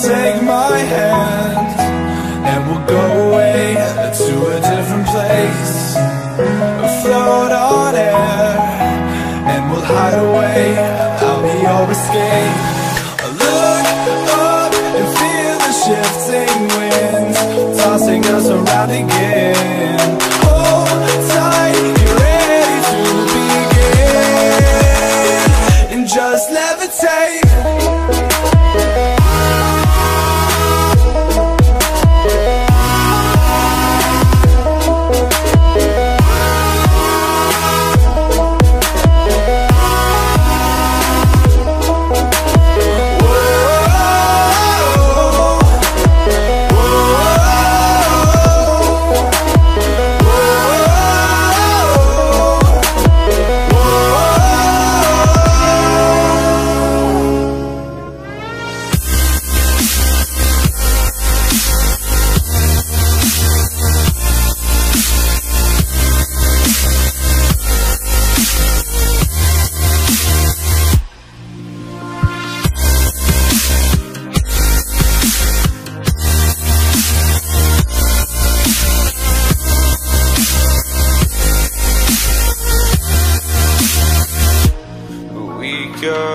take my hand And we'll go away to a different place. Float on air And we'll hide away. I'll be your escape. Look up and feel the shifting winds Tossing us around again. Hold tight, get ready to begin. And just levitate. We